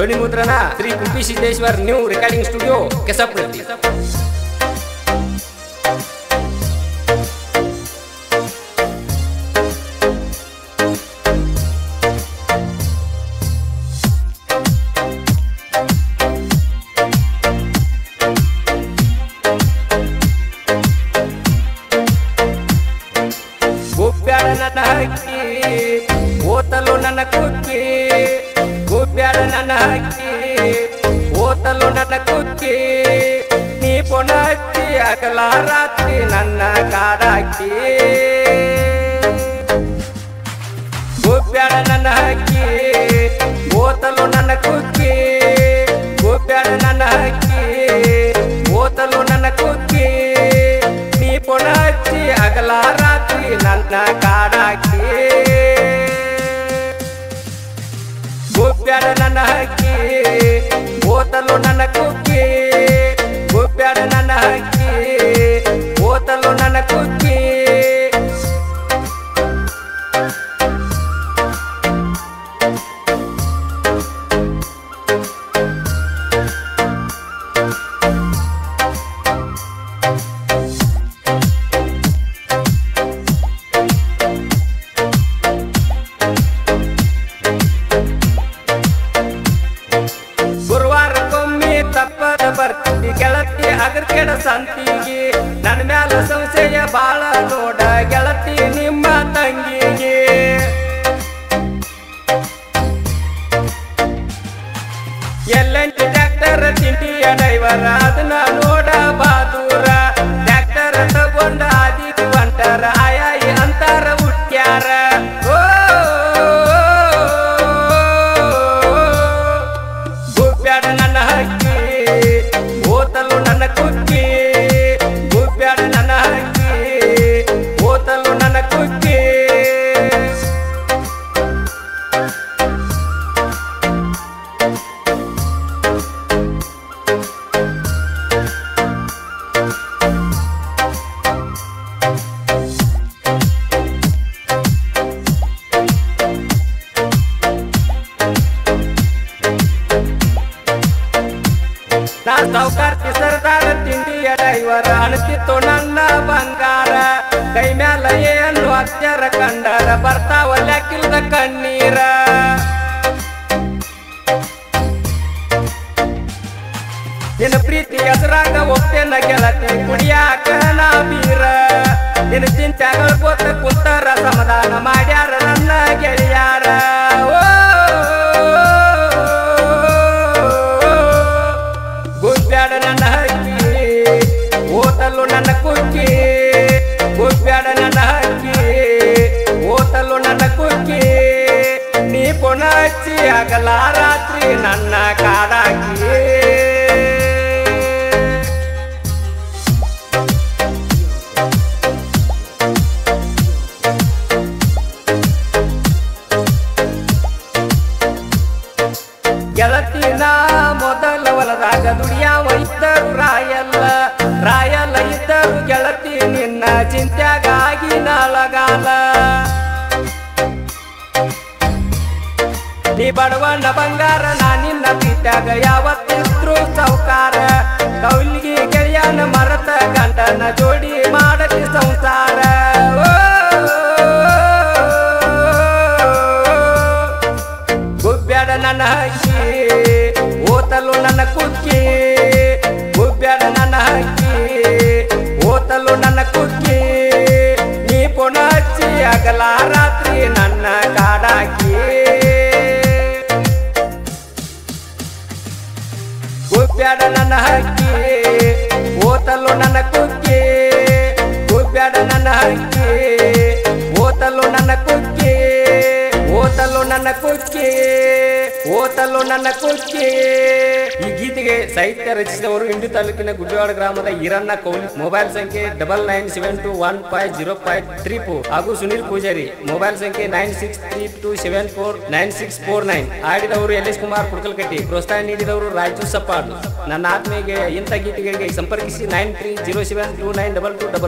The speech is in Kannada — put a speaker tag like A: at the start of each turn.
A: ಧ್ವನಿ ಮುದ್ರಣ Shri Kumpi Siddeshwar New Recording Studio ಕೆಸಪ್ರತಿ ಗುಬ್ಬ್ಯಾಡ ನನ್ನ ಹಕ್ಕಿ, ಓತಲು ನನ್ನ ಕುಕ್ಕಿ. ಗುಬ್ಬ್ಯಾಡ ನನ್ನ ಹಕ್ಕಿ ಓತಲು ನನ್ನ ಕುಕ್ಕಿ, ನೀ ಪುನ ಹಚ್ಚಿ ಅಗಲ ರಾತ್ರಿ ನನ್ನ ಕಾಡಕ್ಕಿ ಗುಬ್ಬ್ಯಾಡ ನನ್ನ ಹಕ್ಕಿ ಓತಲು ನನ್ನ ಕುಕ್ಕಿ ಗುಬ್ಬ್ಯಾಡ ನನ್ನ ಹಕ್ಕಿ ಓತಲು ನನ್ನ ಕುಕ್ಕಿ, ನೀ ಪುನ ಹಚ್ಚಿ ಅಗಲ ರಾತ್ರಿ ನನ್ನ ಕಾಡಾಕಿ ಗುಬ್ಬ್ಯಾಡ ನನ್ನ ಹಕ್ಕಿ ಓತಲು ನನ್ನ ಕುಕ್ಕಿ ಗುಬ್ಬ್ಯಾಡ ನನ್ನ ಹಕ್ಕಿ ಕೆಡ ಸಂತಿಗೆ ನನ್ನ ಮ್ಯಾಲ ಸಂಶಯ ಬಾಳ ನೋಡ ಗೆಳತಿ ನಿಮ್ಮ ತಂಗಿಗೆ. ಎಲ್ಲೆಂಟು ಡಾಕ್ಟರ್ ತಿಂಡಿಯ ಡೈವರ್ ಅದನ್ನ ನೋಡ ನಾ ಸಾವುಕಾರ್ತಿ ಸರ್ದಾರ ತಿಂಡಿಯ ಡೈವರ ಅನಿಸಿತು ನನ್ನ ಬಂಗಾರ. ಕೈ ಮ್ಯಾಲ ಏನು ಅಕ್ಷರ ಕಂಡರ. ಬರ್ತಾವ ಲೆಕ್ಕಿಲ್ದ ಕಣ್ಣೀರ. ನಿನ್ನ ಪ್ರೀತಿ ಎದುರಾಗ ಒಪ್ಪೆನ ಗೆಲತೆ ಕುಡಿಯಾಕ ನಾ ಬೀರ. ನಿನ್ನ ಗೆಳತಿನ ಮೊದಲ ಹೊಲದಾಗ ದುಡಿಯಾವ ಇದ್ದರು ರಾಯಲ್ಲ. ರಾಯಲ್ಲ ಇದ್ದರು ಗೆಳತಿ ನಿನ್ನ ಚಿಂತ್ಯಾಗಾಗಿ ನಾಳಗಾಲ. ನೀ ಬಡವಣ್ಣ ಬಂಗಾರ, ನಾ ನಿನ್ನ ಪ್ರೀತ್ಯಾಗ ಯಾವತ್ತಿದ್ರು ಸೌಕಾರ ಕೌಲ್ಗಿ ಗೆಳೆಯನ ಮರತ ಗಂಡನ ಜೋಡಿ ಮಾಡಲಿ ಸಂಸಾರ. ಗುಬ್ಬ್ಯಾಡ ನನ್ನ ಓತಲು ನನ್ನ ಕುಕ್ಕಿ ಗುಬ್ಬ್ಯಾಡ ನನ್ನ ಹಕ್ಕಿ. ಓತಲು ನನ್ನ ಕುಕ್ಕಿ, ನೀ ಪುನ ಹಚ್ಚಿ ಅಗಲ ರಾತ್ರಿ ನನ್ನ ಕಾಡಾಕಿ. ಗುಬ್ಬ್ಯಾಡ ನನ್ನ ಹಕ್ಕಿ, ಓತಲು ನನ್ನ ಕುಕ್ಕಿ ಗುಬ್ಬ್ಯಾಡ ನನ್ನ ಹಕ್ಕಿ. ಓತಲು ನನ್ನ ಕುಕ್ಕಿ, ಓತಲು ನನ್ನ ಕುಕ್ಕಿ. ಓತಲು ನನ್ನ ಕುರ್ಚಿ ಈ ಗೀತೆಗೆ ಸಾಹಿತ್ಯ ರಚಿಸಿದವರು ಇಂಡಿ ತಾಲೂಕಿನ ಗುಡ್ಡವಾಡ ಗ್ರಾಮದ ಈರಣ್ಣ ಕೌಲ್. ಮೊಬೈಲ್ ಸಂಖ್ಯೆ double nine seven two one five zero five three four. ಹಾಗೂ ಸುನಿಲ್ ಪೂಜಾರಿ, ಮೊಬೈಲ್ ಸಂಖ್ಯೆ nine six three two seven four nine six four nine. ಆಡಿದವರು L S Kumar Kudkalkatti ಪ್ರೋತ್ಸಾಹ ನೀಡಿದವರು ರಾಜು ಸಪ್ಪಾಡ್ ನನ್ನ ಆತ್ಮೀಯ ಇಂಥ ಗೀತೆಗಳಿಗೆ ಸಂಪರ್ಕಿಸಿ nine three zero seven two nine double two double